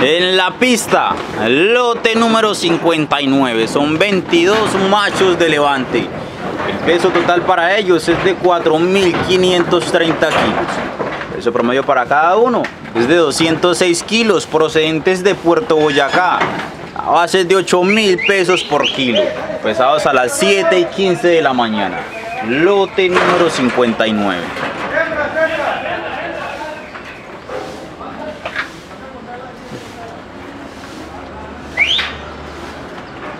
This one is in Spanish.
En la pista, lote número 59, son 22 machos de levante. El peso total para ellos es de 4.530 kilos. El peso promedio para cada uno es de 206 kilos procedentes de Puerto Boyacá. A base de 8.000 pesos por kilo. Pesados a las 7 y 15 de la mañana. Lote número 59.